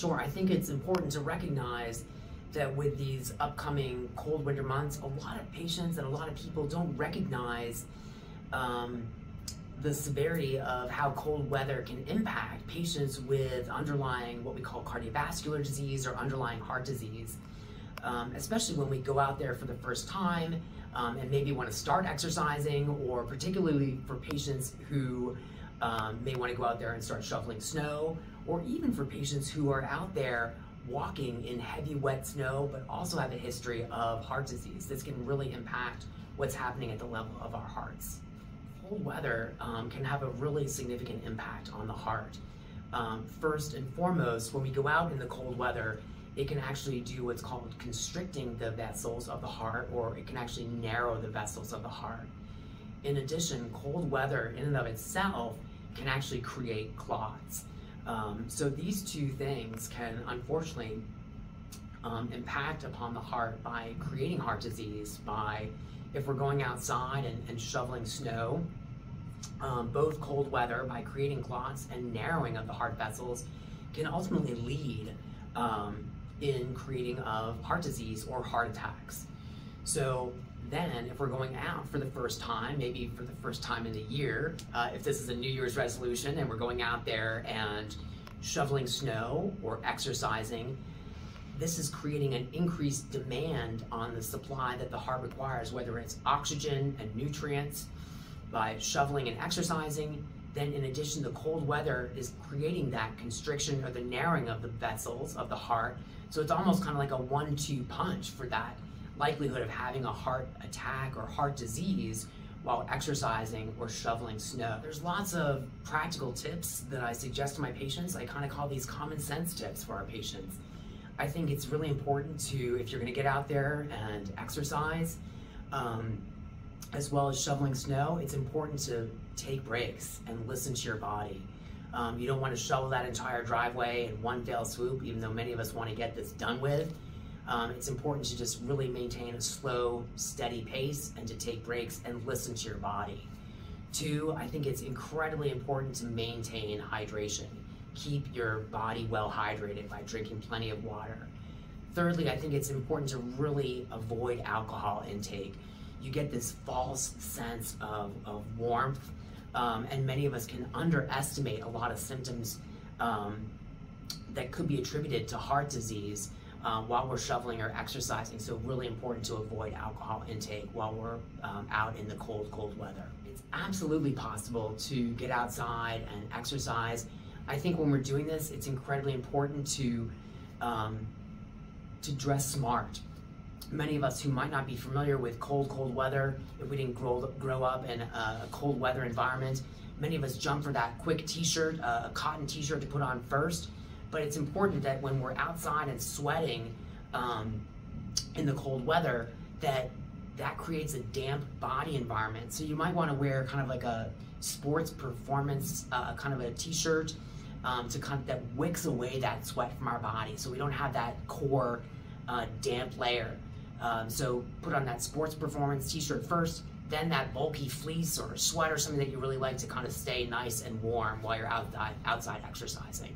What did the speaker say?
Sure, I think it's important to recognize that with these upcoming cold winter months, a lot of patients and a lot of people don't recognize um, the severity of how cold weather can impact patients with underlying what we call cardiovascular disease or underlying heart disease. Um, especially when we go out there for the first time um, and maybe want to start exercising, or particularly for patients who um, may want to go out there and start shoveling snow, or even for patients who are out there walking in heavy wet snow but also have a history of heart disease. This can really impact what's happening at the level of our hearts. Cold weather um, can have a really significant impact on the heart. Um, first and foremost, when we go out in the cold weather, it can actually do what's called constricting the vessels of the heart, or it can actually narrow the vessels of the heart. In addition, cold weather in and of itself can actually create clots. Um, so these two things can unfortunately um, impact upon the heart by creating heart disease, by if we're going outside and, and shoveling snow, um, both cold weather by creating clots and narrowing of the heart vessels can ultimately lead um, in creating of heart disease or heart attacks. So then if we're going out for the first time, maybe for the first time in the year, uh, if this is a New Year's resolution and we're going out there and shoveling snow or exercising, this is creating an increased demand on the supply that the heart requires, whether it's oxygen and nutrients by shoveling and exercising. Then in addition, the cold weather is creating that constriction or the narrowing of the vessels of the heart. So it's almost kind of like a one-two punch for that likelihood of having a heart attack or heart disease while exercising or shoveling snow. There's lots of practical tips that I suggest to my patients. I kind of call these common sense tips for our patients. I think it's really important to, if you're gonna get out there and exercise, um, as well as shoveling snow, it's important to take breaks and listen to your body. Um, you don't want to shovel that entire driveway in one fell swoop, even though many of us want to get this done with um, it's important to just really maintain a slow, steady pace and to take breaks and listen to your body. Two, I think it's incredibly important to maintain hydration. Keep your body well hydrated by drinking plenty of water. Thirdly, I think it's important to really avoid alcohol intake. You get this false sense of, of warmth, um, and many of us can underestimate a lot of symptoms um, that could be attributed to heart disease um, while we're shoveling or exercising. So really important to avoid alcohol intake while we're um, out in the cold, cold weather. It's absolutely possible to get outside and exercise. I think when we're doing this, it's incredibly important to um, to dress smart. Many of us who might not be familiar with cold, cold weather, if we didn't grow, grow up in a cold weather environment, many of us jump for that quick t-shirt, uh, a cotton t-shirt to put on first but it's important that when we're outside and sweating um, in the cold weather, that that creates a damp body environment. So you might want to wear kind of like a sports performance, uh, kind of a t-shirt um, to kind of, that wicks away that sweat from our body, so we don't have that core uh, damp layer. Um, so put on that sports performance t-shirt first, then that bulky fleece or sweater, something that you really like to kind of stay nice and warm while you're outside, outside exercising.